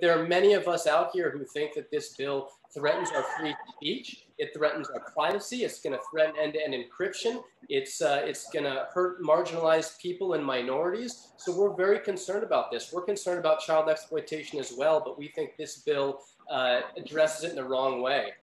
there are many of us out here who think that this bill threatens our free speech. It threatens our privacy. It's going to threaten end-to-end encryption. It's uh, it's going to hurt marginalized people and minorities. So we're very concerned about this. We're concerned about child exploitation as well, but we think this bill uh, addresses it in the wrong way.